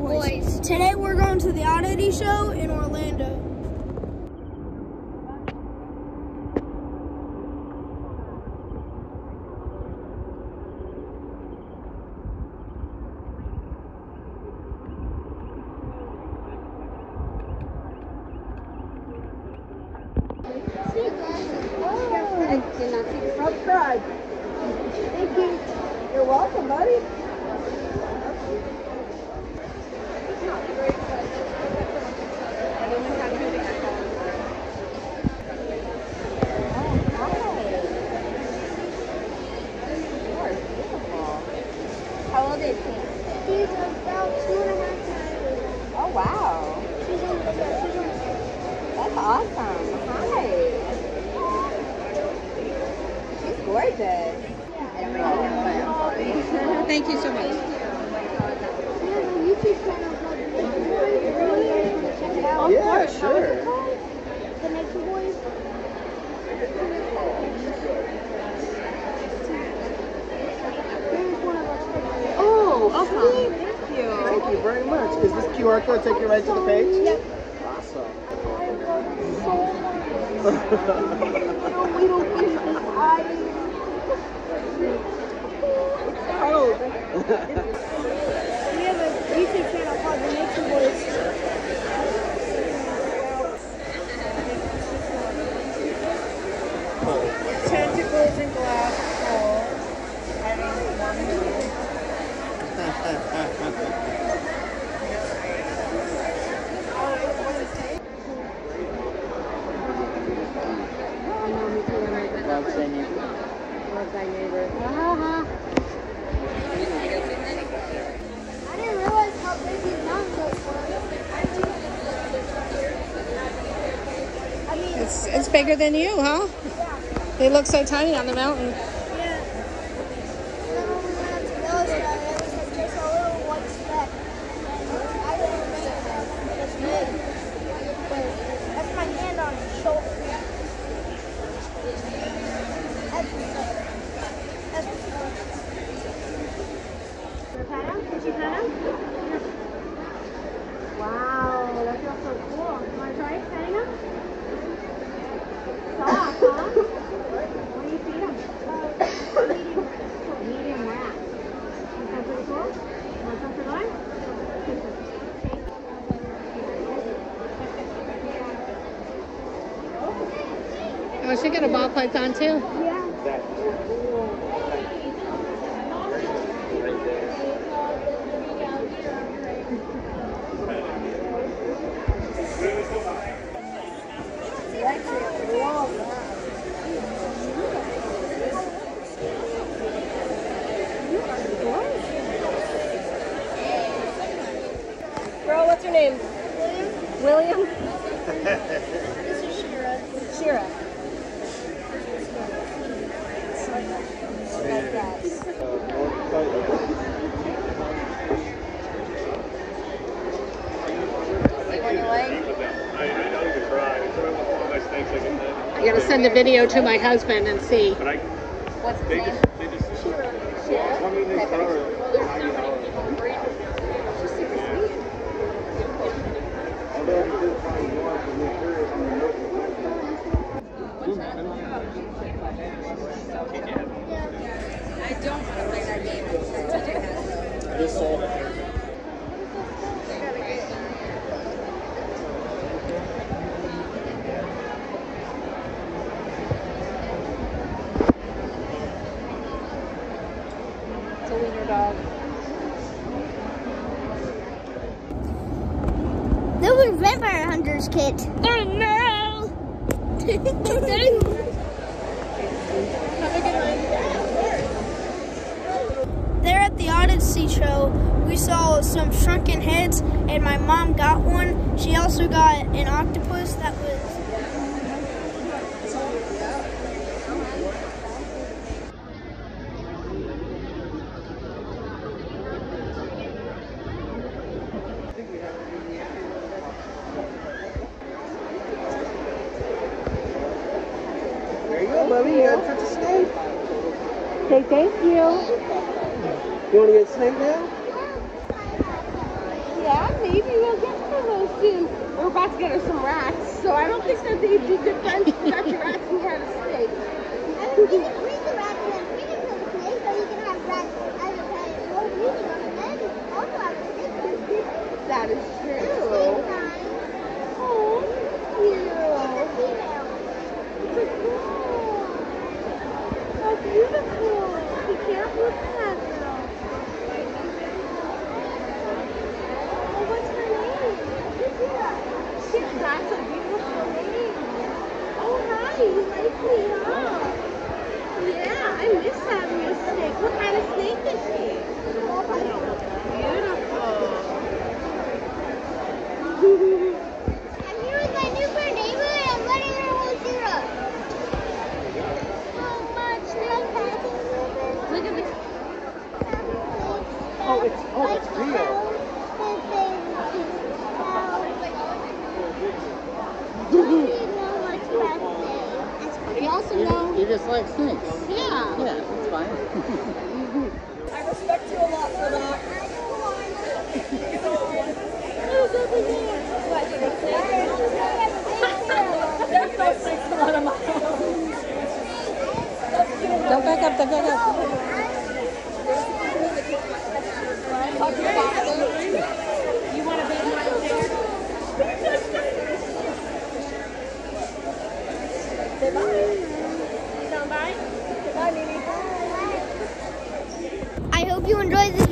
Nature Boys. Today we're going to the Oddity Show in Orlando. Subscribe. Thank you. You're welcome, buddy. How old is he? She's about two and a half times. Oh wow, She's on yeah, she's on that's awesome. Hi. She's gorgeous. Thank you so much. She has a YouTube channel called The Nature Boys. If you guys want to you so much. Yeah, sure. The Nature Boys. Here's one of our stickers. Oh, Awesome. Thank you. Thank you very much. Does this QR code take you right to the page? Yep. Awesome. I love you so much. Little, little pieces. I. We have a YouTube channel called The Nature Boys. Tentacles and glass Love saying you. Love thy neighbor. Uh-huh. I didn't realize how big these mountains were. I mean, It's, it's bigger than you, huh? They look so tiny on the mountain. yeah. And then when we went up to Yellowstone, it was like just a little white speck. And I didn't remember that this big. But that's my hand on his shoulder. That's that's Wow, that feels so cool. You want to try it, petting him? Soft, huh? What do you feed him? Medium rat. That sound pretty cool? You want some for lunch? Oh, she got a ball python too. Girl, what's your name? William? William? This is Shira. Shira. Like that. I gotta send a video to my husband and see. What's his name? It's a wiener dog. That was Vampire kit. Oh no! There at the Oddity show, we saw some shrunken heads, and my mom got one. She also got an octopus that was. Mommy, you got such a snake. Say thank you. You want to get a snake now? Yeah, maybe we'll get some of those soon. We're about to get her some rats, so I don't think that they'd be good friends without your rats it's, oh, it's real. We also knows. He just likes snakes. Yeah. Yeah, that's fine. I respect you a lot for that. Don't back up, don't back up. I hope you enjoyed this